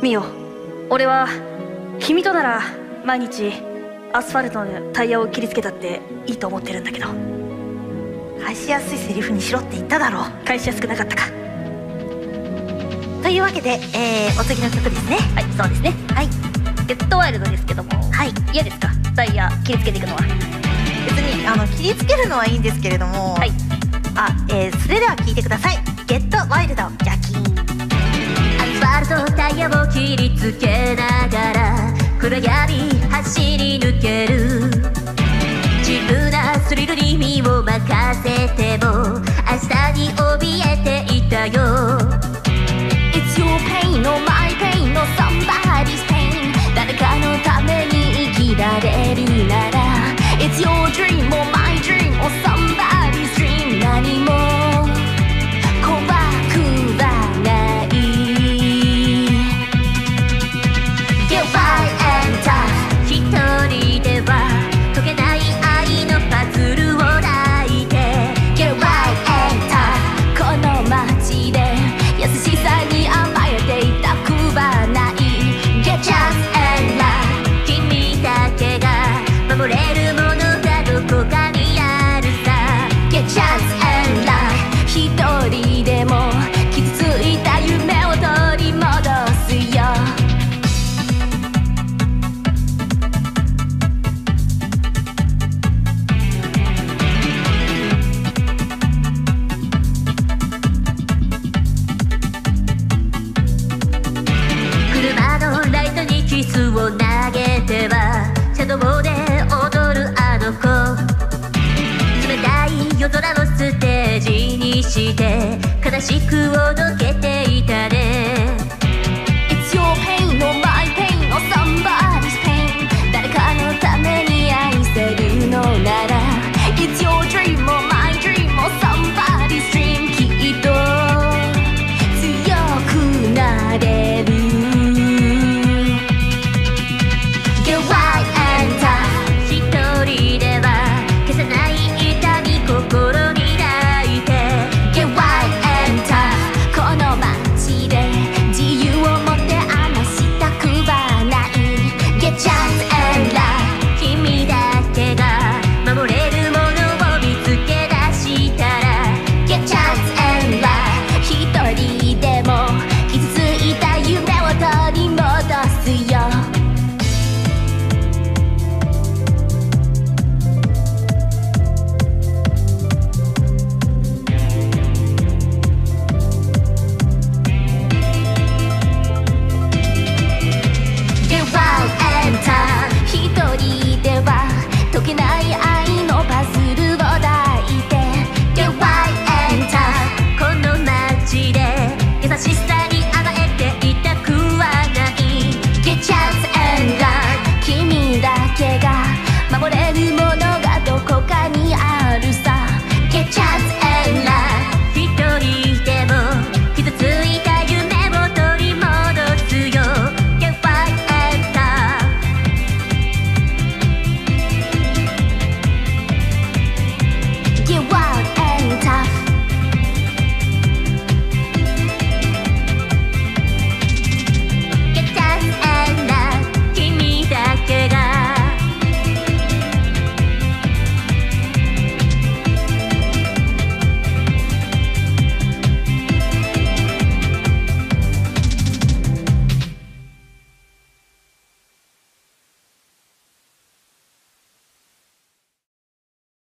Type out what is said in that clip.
ミオ俺は君となら毎日アスファルトのタイヤを切りつけたっていいと思ってるんだけど。返しやすいセリフにしろって言っただろう。返しやすくなかったか。というわけで、えー、お次の曲ですね。はいそうですね。はい。ゲットワイルドですけどもはい。嫌ですか？タイヤ切りつけていくのは。別にあの切りつけるのはいいんですけれども。はい。あ、えー、それでは聞いてください。ゲットワイルド影を切りつけながら暗闇走り抜ける。自分なスリルに身を任せて。を投げてはシャドウで踊るあの子。冷たい夜空のステージにして悲しくおどけていたけない